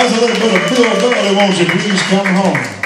That's a little bit of Bill Burley, won't you please come home?